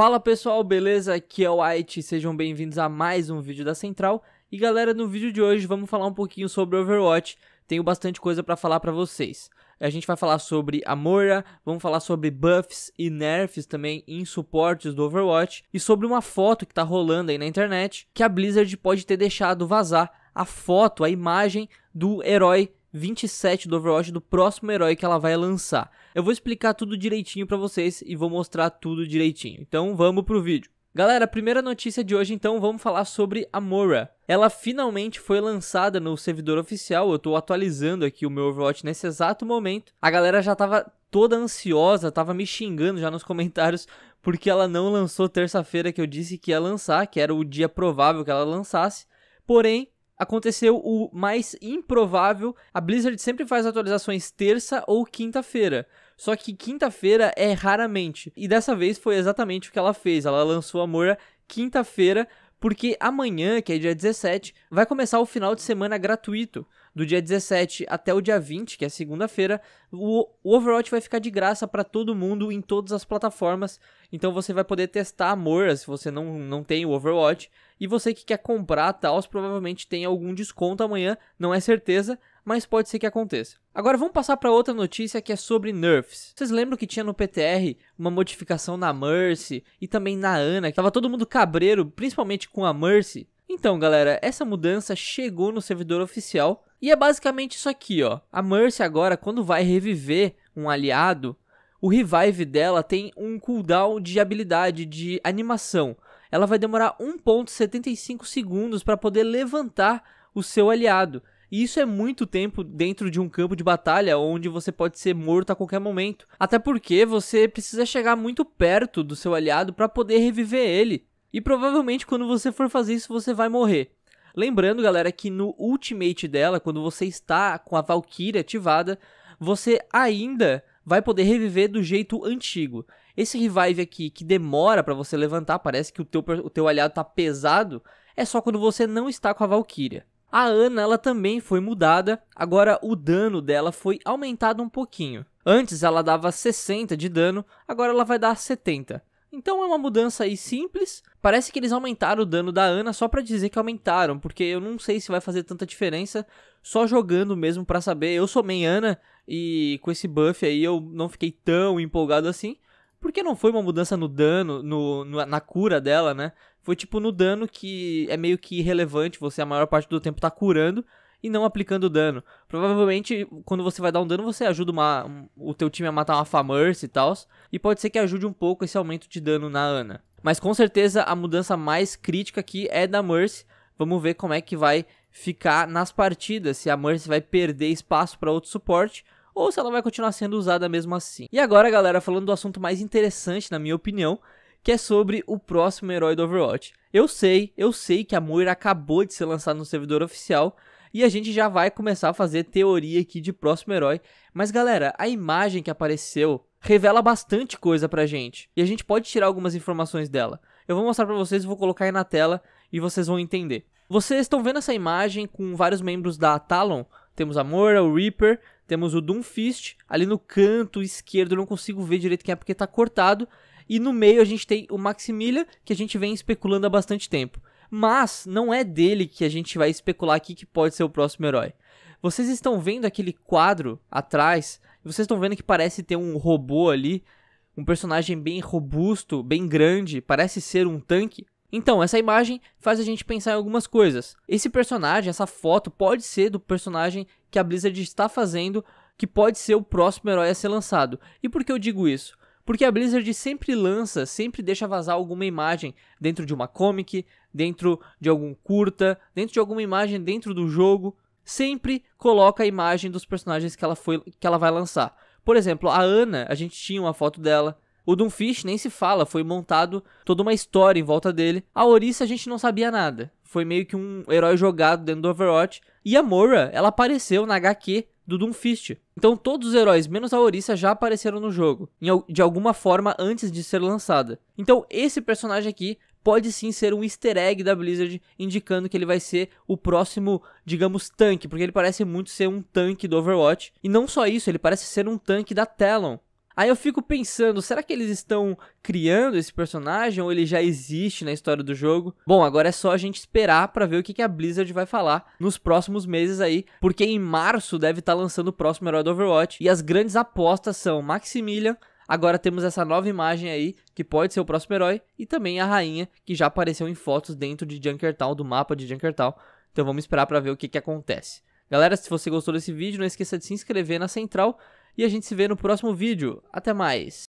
Fala pessoal, beleza? Aqui é o White, sejam bem-vindos a mais um vídeo da Central. E galera, no vídeo de hoje vamos falar um pouquinho sobre Overwatch, tenho bastante coisa pra falar pra vocês. A gente vai falar sobre a Moira, vamos falar sobre buffs e nerfs também em suportes do Overwatch e sobre uma foto que tá rolando aí na internet que a Blizzard pode ter deixado vazar a foto, a imagem do herói 27 do Overwatch do próximo herói que ela vai lançar. Eu vou explicar tudo direitinho para vocês e vou mostrar tudo direitinho. Então vamos pro vídeo. Galera, primeira notícia de hoje então vamos falar sobre a Mora. Ela finalmente foi lançada no servidor oficial. Eu tô atualizando aqui o meu Overwatch nesse exato momento. A galera já tava toda ansiosa, tava me xingando já nos comentários porque ela não lançou terça-feira que eu disse que ia lançar, que era o dia provável que ela lançasse. Porém, aconteceu o mais improvável. A Blizzard sempre faz atualizações terça ou quinta-feira. Só que quinta-feira é raramente. E dessa vez foi exatamente o que ela fez. Ela lançou a Moura quinta-feira, porque amanhã, que é dia 17, vai começar o final de semana gratuito. Do dia 17 até o dia 20, que é segunda-feira, o Overwatch vai ficar de graça para todo mundo em todas as plataformas. Então você vai poder testar a Moura se você não, não tem o Overwatch. E você que quer comprar tal, provavelmente tem algum desconto amanhã, não é certeza, mas pode ser que aconteça. Agora vamos passar para outra notícia que é sobre nerfs. Vocês lembram que tinha no PTR uma modificação na Mercy e também na Ana, que tava todo mundo cabreiro, principalmente com a Mercy? Então, galera, essa mudança chegou no servidor oficial e é basicamente isso aqui, ó. A Mercy agora, quando vai reviver um aliado, o revive dela tem um cooldown de habilidade, de animação ela vai demorar 1.75 segundos para poder levantar o seu aliado. E isso é muito tempo dentro de um campo de batalha onde você pode ser morto a qualquer momento. Até porque você precisa chegar muito perto do seu aliado para poder reviver ele. E provavelmente quando você for fazer isso você vai morrer. Lembrando, galera, que no ultimate dela, quando você está com a Valkyrie ativada, você ainda vai poder reviver do jeito antigo. Esse revive aqui que demora para você levantar, parece que o teu, o teu aliado tá pesado, é só quando você não está com a Valkyria. A Ana, ela também foi mudada, agora o dano dela foi aumentado um pouquinho. Antes ela dava 60 de dano, agora ela vai dar 70. Então é uma mudança aí simples. Parece que eles aumentaram o dano da Ana só para dizer que aumentaram, porque eu não sei se vai fazer tanta diferença só jogando mesmo para saber. Eu sou main Ana e com esse buff aí eu não fiquei tão empolgado assim, porque não foi uma mudança no dano, no, no, na cura dela, né? Foi tipo no dano que é meio que irrelevante, você a maior parte do tempo tá curando e não aplicando dano. Provavelmente, quando você vai dar um dano, você ajuda uma, um, o teu time a matar uma Famurce e tal. E pode ser que ajude um pouco esse aumento de dano na Ana. Mas com certeza a mudança mais crítica aqui é da Mercy. Vamos ver como é que vai ficar nas partidas, se a Mercy vai perder espaço para outro suporte ou se ela vai continuar sendo usada mesmo assim. E agora, galera, falando do assunto mais interessante, na minha opinião, que é sobre o próximo herói do Overwatch. Eu sei, eu sei que a Moira acabou de ser lançada no servidor oficial e a gente já vai começar a fazer teoria aqui de próximo herói, mas galera, a imagem que apareceu revela bastante coisa pra gente e a gente pode tirar algumas informações dela. Eu vou mostrar pra vocês, vou colocar aí na tela e vocês vão entender. Vocês estão vendo essa imagem com vários membros da Talon? Temos a Moira, o Reaper, temos o Doomfist, ali no canto esquerdo, eu não consigo ver direito quem é porque tá cortado. E no meio a gente tem o Maximilian, que a gente vem especulando há bastante tempo. Mas não é dele que a gente vai especular aqui que pode ser o próximo herói. Vocês estão vendo aquele quadro atrás? Vocês estão vendo que parece ter um robô ali, um personagem bem robusto, bem grande, parece ser um tanque. Então, essa imagem faz a gente pensar em algumas coisas. Esse personagem, essa foto, pode ser do personagem que a Blizzard está fazendo, que pode ser o próximo herói a ser lançado. E por que eu digo isso? Porque a Blizzard sempre lança, sempre deixa vazar alguma imagem dentro de uma comic, dentro de algum curta, dentro de alguma imagem dentro do jogo. Sempre coloca a imagem dos personagens que ela, foi, que ela vai lançar. Por exemplo, a Ana, a gente tinha uma foto dela. O Doomfish nem se fala, foi montado toda uma história em volta dele. A Orisa a gente não sabia nada. Foi meio que um herói jogado dentro do Overwatch. E a Mora, ela apareceu na HQ do Doomfist. Então todos os heróis, menos a Orisa, já apareceram no jogo, de alguma forma antes de ser lançada. Então esse personagem aqui pode sim ser um easter egg da Blizzard, indicando que ele vai ser o próximo, digamos, tanque, porque ele parece muito ser um tanque do Overwatch. E não só isso, ele parece ser um tanque da Talon. Aí eu fico pensando, será que eles estão criando esse personagem ou ele já existe na história do jogo? Bom, agora é só a gente esperar para ver o que, que a Blizzard vai falar nos próximos meses aí, porque em março deve estar tá lançando o próximo herói do Overwatch e as grandes apostas são Maximilian, Agora temos essa nova imagem aí, que pode ser o próximo herói, e também a rainha, que já apareceu em fotos dentro de Junkertown, do mapa de Junkertown. Então vamos esperar para ver o que, que acontece. Galera, se você gostou desse vídeo, não esqueça de se inscrever na Central, e a gente se vê no próximo vídeo. Até mais!